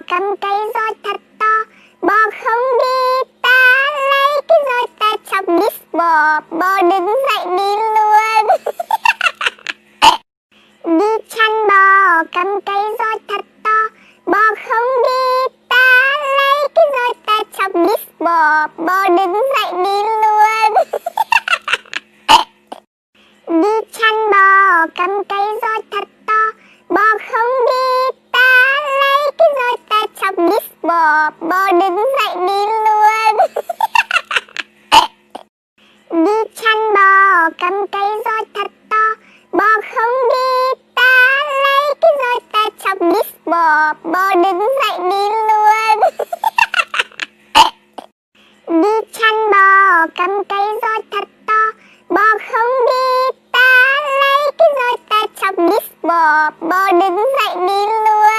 cầm cây roi thật to, bò không đi, ta lấy cái roi ta chọc đít bò bò đứng dậy đi luôn. Đi chăn bò, cầm cây roi thật to, bò không đi, ta lấy cái roi ta chọc đít bò bò đứng dậy đi luôn. Đi chăn bò, cầm cây roi thật to, bò không bò bò đứng dậy đi luôn. Đi chăn bò, cầm cây roi thật to. Bò không đi, ta lấy cái roi ta chọc đít bò. Bò đứng dậy đi luôn. Đi chăn bò, cầm cây roi thật to. Bò không đi, ta lấy cái roi ta chọc đít bò. Bò đứng dậy đi luôn.